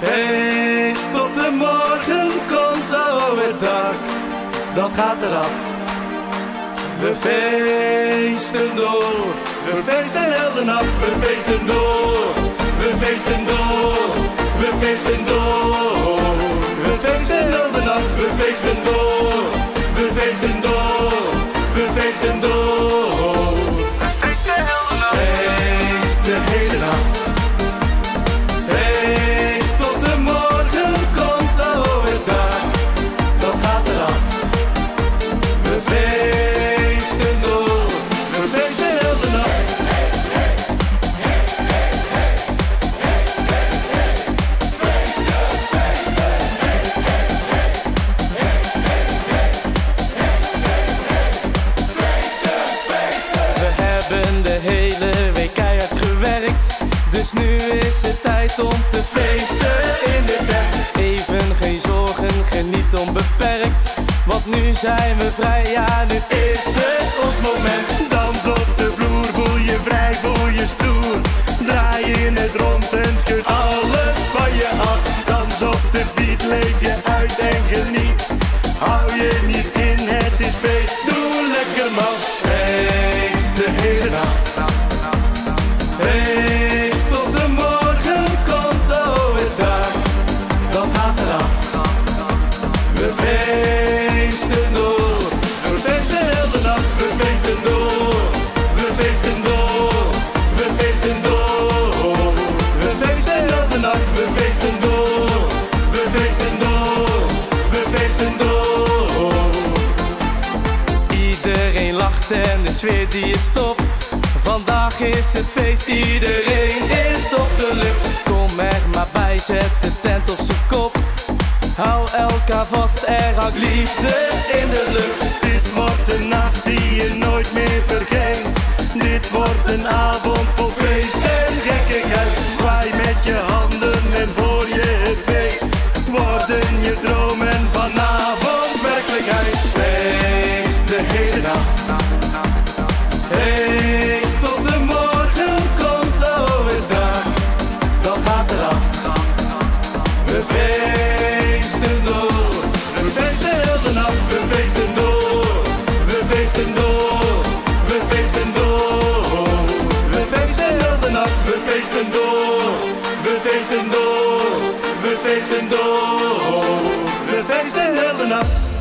Feest tot de morgen komt, oh het dak, dat gaat eraf. We feesten door, we feesten heel de nacht, we feesten door, we feesten door, we feesten door. We feesten heel de nacht, we feesten door, we feesten door, Dus nu is het tijd om te feesten in de tent. Even geen zorgen, geniet onbeperkt. Want nu zijn we vrij, ja, nu is het ons moment. Feesten door, we feesten door, we feesten door. Iedereen lacht en de sfeer die is top. Vandaag is het feest, iedereen is op de lucht. Kom er maar bij, zet de tent op zijn kop. Hou elkaar vast, er hangt liefde in de lucht. Dit wordt een nacht die je nooit meer vergeet. Dit wordt een avond feesten door, we feesten door, we feesten door. We feesten heel nacht.